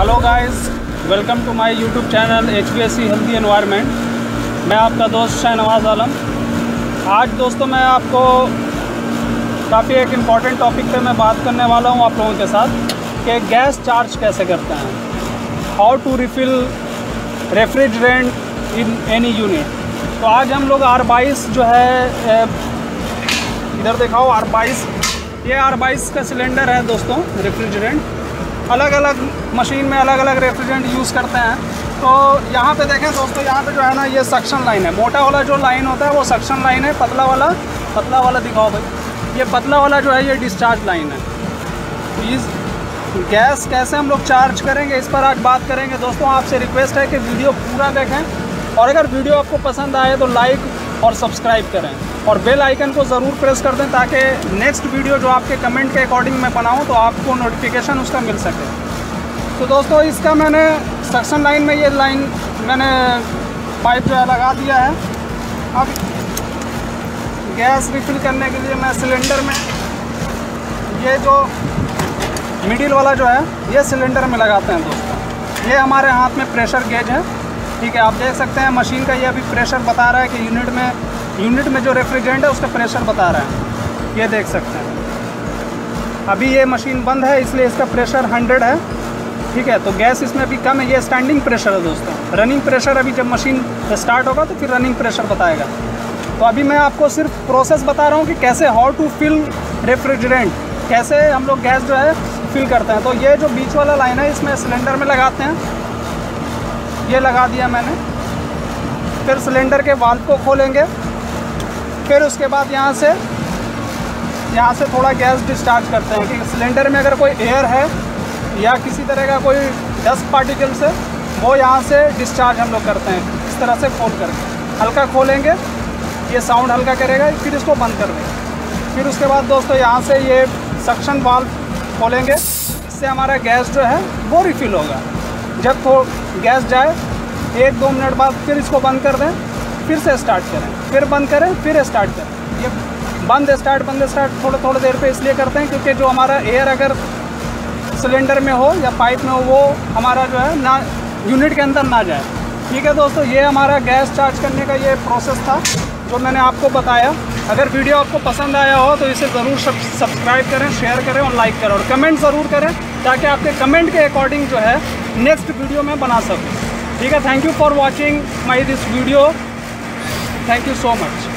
Hello guys welcome to my YouTube channel H B S C healthy environment मैं आपका दोस्त शाहनवाज आलम। आज दोस्तों मैं आपको काफ़ी एक इंपॉर्टेंट टॉपिक पे मैं बात करने वाला हूँ आप लोगों के साथ कि गैस चार्ज कैसे करते हैं? How to refill refrigerant in any unit तो आज हम लोग आर बाईस जो है इधर दिखाओ आर बाईस। ये आर बाईस का सिलेंडर है दोस्तों रेफ्रिजरेंट अलग अलग मशीन में अलग अलग रेफ्रिजरेंट यूज़ करते हैं। तो यहाँ पे देखें दोस्तों, यहाँ पे जो है ना ये सक्शन लाइन है। मोटा वाला जो लाइन होता है, वो सक्शन लाइन है, पतला वाला पतला वाला दिखाओ भाई। ये पतला वाला जो है, ये डिस्चार्ज लाइन है। तो इस गैस कैसे हम लोग चार्ज करेंगे, इस पर आज बात करेंगे। दोस्तों, आपसे रिक्वेस्ट है कि वीडियो पूरा देखें। और अगर वीडियो आपको पसंद आए तो लाइक और सब्सक्राइब करें। और बेल आइकन को ज़रूर प्रेस कर दें ताकि नेक्स्ट वीडियो जो आपके कमेंट के अकॉर्डिंग मैं बनाऊँ तो आपको नोटिफिकेशन उसका मिल सके। तो दोस्तों, इसका मैंने सक्शन लाइन में ये लाइन मैंने पाइप जो है लगा दिया है। अब गैस रिफ़िल करने के लिए मैं सिलेंडर में ये जो मिडिल वाला जो है, ये सिलेंडर में लगाते हैं दोस्तों। ये हमारे हाथ में प्रेशर गेज है। ठीक है, आप देख सकते हैं, मशीन का ये अभी प्रेशर बता रहा है कि यूनिट में यूनिट में जो रेफ्रिजरेंट है, उसका प्रेशर बता रहा है। ये देख सकते हैं। अभी ये मशीन बंद है, इसलिए इसका प्रेशर 100 है। ठीक है तो गैस इसमें अभी कम है, ये स्टैंडिंग प्रेशर है दोस्तों। रनिंग प्रेशर अभी जब मशीन स्टार्ट होगा तो फिर रनिंग प्रेशर बताएगा। तो अभी मैं आपको सिर्फ़ प्रोसेस बता रहा हूँ कि कैसे हाउ टू फिल रेफ्रिजरेंट कैसे हम लोग गैस जो है फिल करते हैं। तो ये जो बीच वाला लाइन है, इसमें सिलेंडर में लगाते हैं। ये लगा दिया मैंने। फिर सिलेंडर के वाल्व को खोलेंगे। फिर उसके बाद यहाँ से यहाँ से थोड़ा गैस डिस्चार्ज करते हैं। कि सिलेंडर में अगर कोई एयर है या किसी तरह का कोई डस्ट पार्टिकल से, वो यहाँ से डिस्चार्ज हम लोग करते हैं। इस तरह से खोल करके हल्का खोलेंगे, ये साउंड हल्का करेगा, फिर इसको बंद कर देंगे। फिर उसके बाद दोस्तों यहाँ से ये सक्शन वाल्व खोलेंगे। इससे हमारा गैस जो है, वो रिफ़िल होगा। जब गैस जाए, एक दो मिनट बाद फिर इसको बंद कर दें, फिर से स्टार्ट करें, फिर बंद करें, फिर स्टार्ट करें। ये बंद स्टार्ट बंद स्टार्ट थोड़े, थोड़ी देर पे इसलिए करते हैं क्योंकि जो हमारा एयर अगर सिलेंडर में हो या पाइप में हो, वो हमारा जो है ना यूनिट के अंदर ना जाए। ठीक है दोस्तों, ये हमारा गैस चार्ज करने का ये प्रोसेस था, जो मैंने आपको बताया। अगर वीडियो आपको पसंद आया हो तो इसे ज़रूर सब्सक्राइब करें शेयर करें और लाइक करें और कमेंट ज़रूर करें ताकि आपके कमेंट के अकॉर्डिंग जो है नेक्स्ट वीडियो में बना सकूँ ठीक है thank you for watching my this video thank you so much.